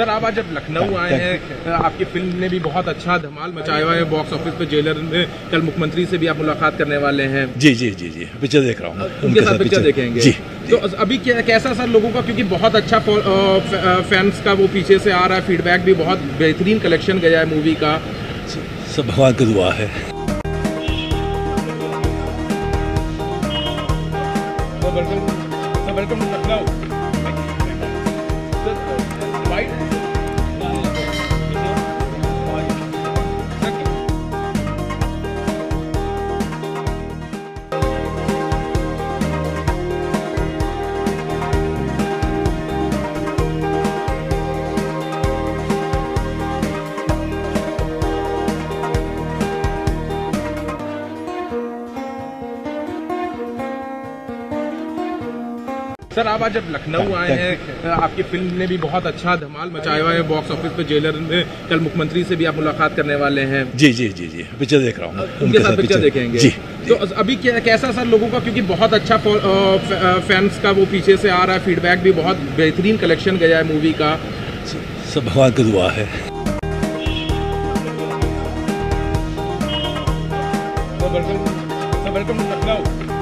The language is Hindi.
सर आप आज जब लखनऊ आए हैं आपकी फ़िल्म ने भी बहुत अच्छा धमाल मचाया हुआ है। बॉक्स ऑफ़िस पे जेलर में कल मुख्यमंत्री से भी आप मुलाकात करने वाले हैं। जी जी जी जी पिक्चर देख रहा हूँ। उनके साथ पिक्चर देखेंगे। जी तो अभी क्या कैसा सर लोगों का? क्योंकि बहुत अच्छा फैंस का वो पीछे से आ रहा है। फीडबैक भी बहुत बेहतरीन कलेक्शन गया है मूवी का। सब भगवान की दुआ है। वेलकम टू लखनऊ सर आप आज जब लखनऊ आए हैं आपकी फ़िल्म ने भी बहुत अच्छा धमाल मचाया हुआ है बॉक्स ऑफ़िस पे जेलर में कल मुख्यमंत्री से भी आप मुलाकात करने वाले हैं। जी जी जी जी पिक्चर देख रहा हूँ उनके साथ पिक्चर देखेंगे। जी तो अभी क्या कैसा सर लोगों का क्योंकि बहुत अच्छा फैंस का वो पीछे से आ रहा है फीडबैक भी बहुत बेहतरीन कलेक्शन गया है मूवी का। सब भगवान की दुआ है। Welcome to Lucknow